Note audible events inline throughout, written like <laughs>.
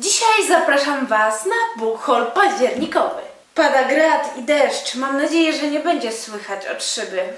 Dzisiaj zapraszam Was na haul październikowy. Pada grad i deszcz. Mam nadzieję, że nie będzie słychać od szyby. <laughs>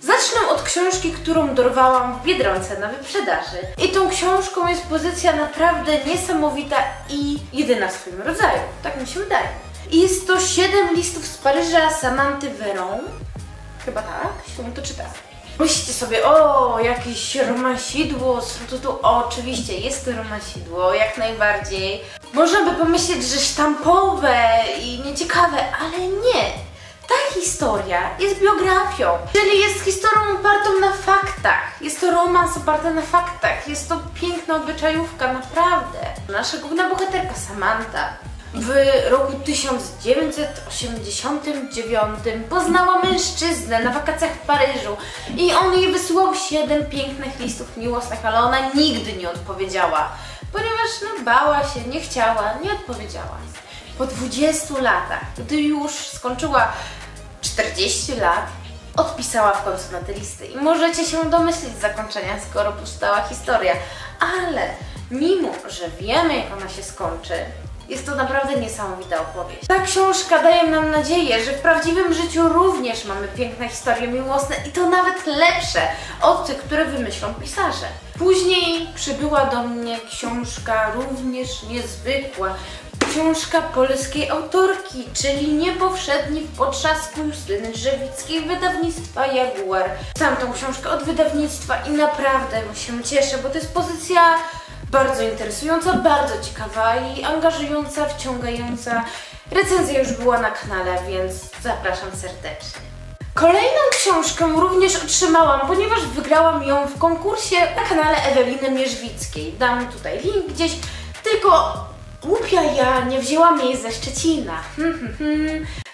Zacznę od książki, którą dorwałam w Biedronce na wyprzedaży. I tą książką jest pozycja naprawdę niesamowita i jedyna w swoim rodzaju. Tak mi się wydaje. I jest to 7 listów z Paryża Samanty Veron. Chyba tak się to czyta. Myślicie sobie, o, jakieś romansidło, to tu oczywiście jest to romansidło, jak najbardziej. Można by pomyśleć, że sztampowe i nieciekawe, ale nie. Ta historia jest biografią, czyli jest historią opartą na faktach. Jest to romans oparty na faktach. Jest to piękna obyczajówka, naprawdę. Nasza główna bohaterka Samantha w roku 1989 poznała mężczyznę na wakacjach w Paryżu i on jej wysłał 7 pięknych listów miłosnych, ale ona nigdy nie odpowiedziała, ponieważ no, bała się, nie chciała, nie odpowiedziała. Po 20 latach, gdy już skończyła 40 lat, odpisała w końcu na te listy. I możecie się domyślić zakończenia, skoro powstała historia. Ale mimo, że wiemy, jak ona się skończy, jest to naprawdę niesamowita opowieść. Ta książka daje nam nadzieję, że w prawdziwym życiu również mamy piękne historie miłosne i to nawet lepsze od tych, które wymyślą pisarze. Później przybyła do mnie książka również niezwykła, książka polskiej autorki, czyli Niepowszedni w potrzasku Justyny Drzewickiej wydawnictwa Jaguar. Znam tą książkę od wydawnictwa i naprawdę się cieszę, bo to jest pozycja bardzo interesująca, bardzo ciekawa i angażująca, wciągająca. Recenzja już była na kanale, więc zapraszam serdecznie. Kolejną książkę również otrzymałam, ponieważ wygrałam ją w konkursie na kanale Eweliny Mierzwickiej. Dam tutaj link gdzieś, tylko głupia ja nie wzięłam jej ze Szczecina.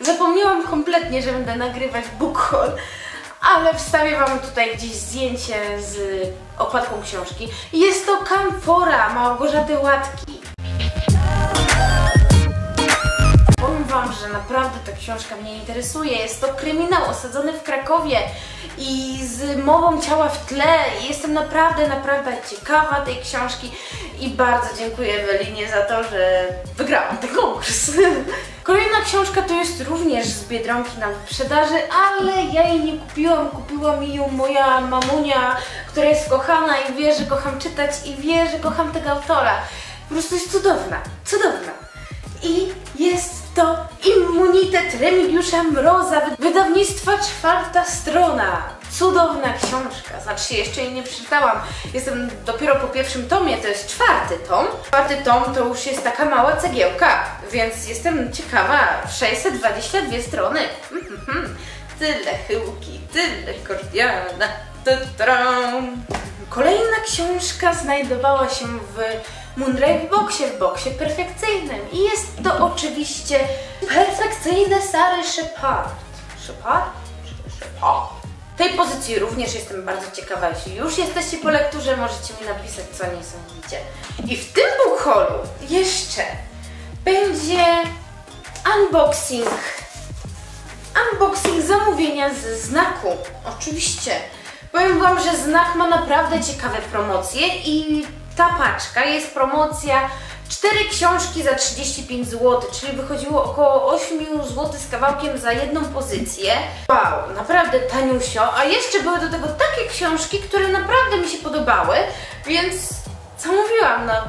Zapomniałam kompletnie, że będę nagrywać book haul, ale wstawię Wam tutaj gdzieś zdjęcie z okładką książki. Jest to Kamfora Małgorzaty Łatki. Wam, że naprawdę ta książka mnie interesuje. Jest to kryminał osadzony w Krakowie i z mową ciała w tle. Jestem naprawdę, naprawdę ciekawa tej książki i bardzo dziękuję Ewelinie za to, że wygrałam ten konkurs. <laughs> Kolejna książka to jest również z Biedronki na wyprzedaży, ale ja jej nie kupiłam, kupiła mi ją moja mamunia, która jest kochana i wie, że kocham czytać i wie, że kocham tego autora. Po prostu jest cudowna, cudowna. I jest to Immunitet Remigiusza Mroza, wydawnictwa czwarta strona. Cudowna książka, znaczy jeszcze jej nie przeczytałam. Jestem dopiero po pierwszym tomie, to jest czwarty tom. Czwarty tom to już jest taka mała cegiełka, więc jestem ciekawa. 622 strony. Mhm. Tyle chyłki, tyle kordiana. Kolejna książka znajdowała się w Moonrise Boxie, w boksie perfekcyjnym. I jest to oczywiście perfekcyjne Sary Shepard. Shepard? Shepard. Tej pozycji również jestem bardzo ciekawa. Jeśli już jesteście po lekturze, możecie mi napisać, co nie sądzicie. I w tym book haulu jeszcze będzie unboxing. Unboxing zamówienia ze znaku. Oczywiście. Powiem Wam, że znak ma naprawdę ciekawe promocje i ta paczka jest promocja 4 książki za 35 zł, czyli wychodziło około 8 zł z kawałkiem za jedną pozycję. Wow, naprawdę taniusio. A jeszcze były do tego takie książki, które naprawdę mi się podobały, więc zamówiłam na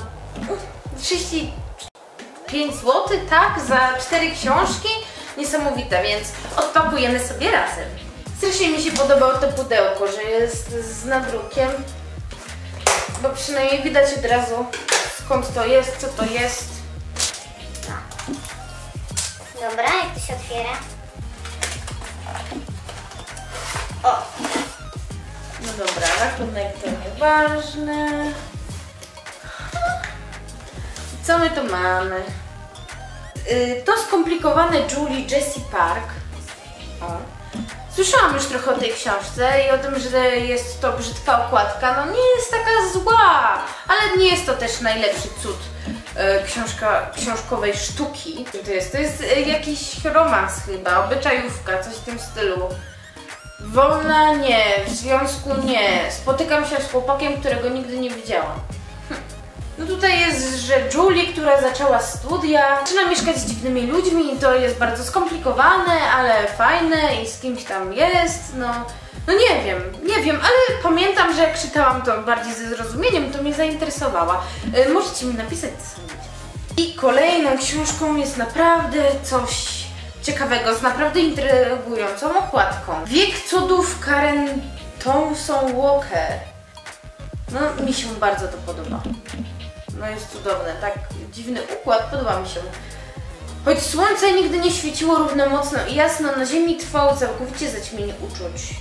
35 zł, tak, za 4 książki. Niesamowite, więc odpakujemy sobie razem. Strasznie mi się podobało to pudełko, że jest z nadrukiem, bo przynajmniej widać od razu skąd to jest, co to jest. Dobra, jak to się otwiera? O, No dobra, rachunek to nieważne. Co my tu mamy? Y, To skomplikowane Julie Jessie Park. Słyszałam już trochę o tej książce i o tym, że jest to brzydka okładka. No nie jest taka zła, ale nie jest to też najlepszy cud e, książka książkowej sztuki. Co to jest? To jest e, jakiś romans chyba, obyczajówka, coś w tym stylu. Wolna nie, w związku nie. Spotykam się z chłopakiem, którego nigdy nie widziałam. Hm. No tutaj jest, że Julie, która zaczęła studia, zaczyna mieszkać z dziwnymi ludźmi i to jest bardzo skomplikowane, ale fajne i z kimś tam jest, no... No nie wiem, nie wiem, ale pamiętam, że jak czytałam to bardziej ze zrozumieniem, to mnie zainteresowała. Y, możecie mi napisać, co sądzicie. I kolejną książką jest naprawdę coś ciekawego, z naprawdę intrygującą okładką. Wiek cudów Karen Thompson Walker. No, mi się bardzo to podoba. No jest cudowne, tak dziwny układ, podoba mi się. Choć słońce nigdy nie świeciło równo mocno i jasno, na ziemi trwało całkowicie zaćmienie uczuć.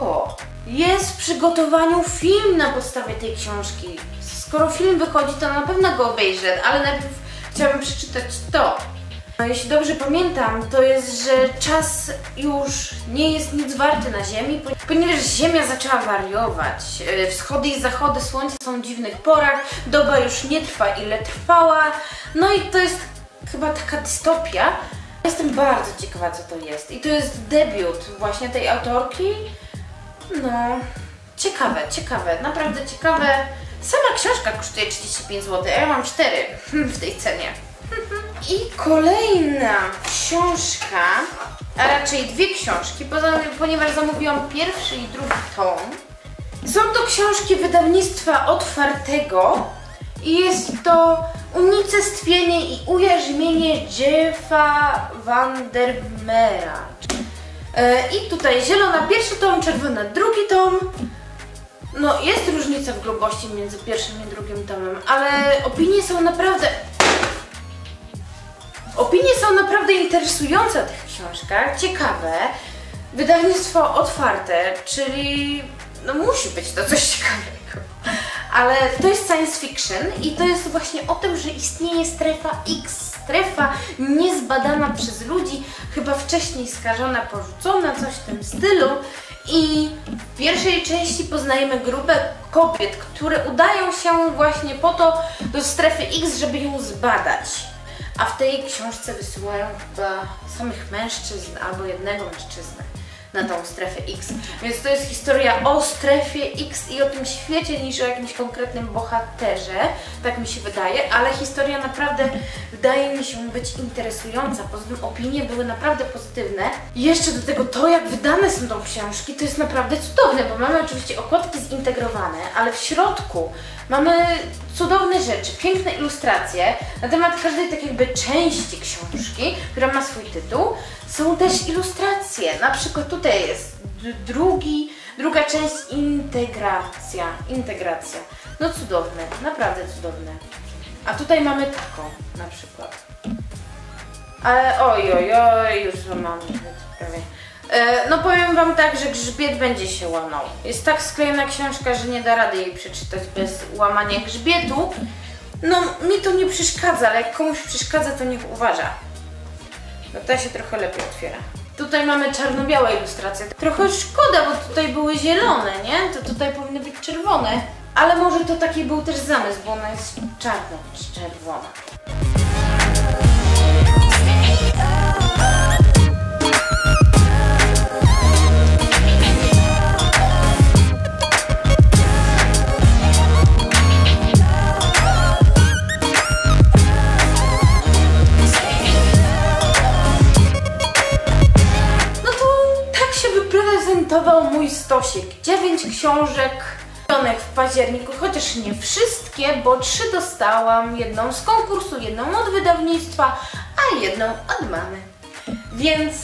O, jest w przygotowaniu film na podstawie tej książki. Skoro film wychodzi, to na pewno go obejrzę, ale najpierw chciałabym przeczytać to. Jeśli dobrze pamiętam, to jest, że czas już nie jest nic warty na Ziemi, ponieważ Ziemia zaczęła wariować. E, Wschody i zachody słońca są w dziwnych porach, doba już nie trwa ile trwała. No i to jest chyba taka dystopia. Jestem bardzo ciekawa, co to jest. I to jest debiut właśnie tej autorki. No, ciekawe, ciekawe, naprawdę ciekawe. Sama książka kosztuje 35 zł, a ja mam 4 <laughs> w tej cenie. <laughs> I kolejna książka, a raczej dwie książki, ponieważ zamówiłam pierwszy i drugi tom. Są to książki wydawnictwa otwartego i jest to unicestwienie i ujarzmienie Jeffa Vandermeera. E, I tutaj zielona pierwszy tom, czerwona drugi tom. No, jest różnica w grubości między pierwszym i drugim tomem, ale opinie są naprawdę Opinie są naprawdę interesujące o tych książkach, ciekawe. Wydawnictwo otwarte, czyli no musi być to coś ciekawego. Ale to jest science fiction i to jest właśnie o tym, że istnieje strefa X, strefa niezbadana przez ludzi, chyba wcześniej skażona, porzucona, coś w tym stylu. I w pierwszej części poznajemy grupę kobiet, które udają się właśnie po to do strefy X, żeby ją zbadać a w tej książce wysyłają chyba samych mężczyzn albo jednego mężczyznę na tą strefę X. Więc to jest historia o strefie X i o tym świecie niż o jakimś konkretnym bohaterze, tak mi się wydaje, ale historia naprawdę wydaje mi się być interesująca. Poza tym opinie były naprawdę pozytywne. I jeszcze do tego to, jak wydane są tą książki, to jest naprawdę cudowne, bo mamy oczywiście okładki zintegrowane, ale w środku mamy cudowne rzeczy, piękne ilustracje na temat każdej tak jakby części książki, która ma swój tytuł. Są też ilustracje, na przykład tutaj jest drugi, druga część integracja, integracja. No cudowne, naprawdę cudowne. A tutaj mamy taką na przykład. Ale oj, oj, oj, już mam prawie. E, no powiem Wam tak, że grzbiet będzie się łamał. Jest tak sklejona książka, że nie da rady jej przeczytać bez łamania grzbietu. No mi to nie przeszkadza, ale jak komuś przeszkadza, to niech uważa. No ta się trochę lepiej otwiera. Tutaj mamy czarno-białe ilustracje. Trochę szkoda, bo tutaj były zielone, nie? To tutaj powinny być czerwone. Ale może to taki był też zamysł, bo ona jest czarna czy czerwona. Mój stosik. 9 książek w październiku, chociaż nie wszystkie, bo trzy dostałam. Jedną z konkursu, jedną od wydawnictwa, a jedną od mamy. Więc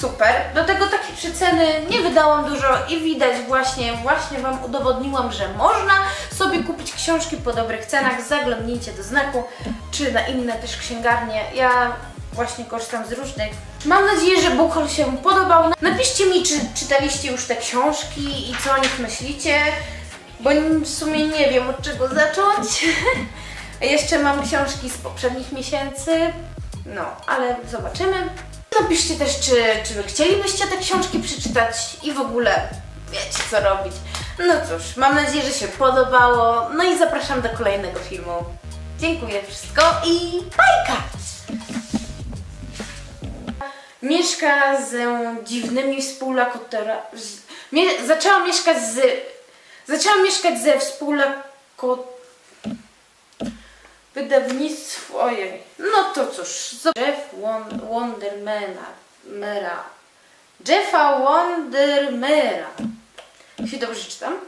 super. Do tego takiej przeceny nie wydałam dużo i widać właśnie, właśnie Wam udowodniłam, że można sobie kupić książki po dobrych cenach. Zaglądnijcie do znaku, czy na inne też księgarnie. Ja właśnie korzystam z różnych. Mam nadzieję, że Buchol się podobał. Napiszcie mi, czy czytaliście już te książki i co o nich myślicie, bo w sumie nie wiem od czego zacząć. <laughs> Jeszcze mam książki z poprzednich miesięcy, no, ale zobaczymy. Napiszcie też, czy, czy wy chcielibyście te książki przeczytać i w ogóle wiecie co robić. No cóż, mam nadzieję, że się podobało, no i zapraszam do kolejnego filmu. Dziękuję wszystko i bajka! Mieszka z dziwnymi współlokatorami. Mie zaczęła mieszkać z. Zaczęła mieszkać ze współlako... Wydawnictwo. Ojej. No to cóż. Jeff Won Wondermana. Mera. Jeffa Wondermera. Jeśli dobrze czytam.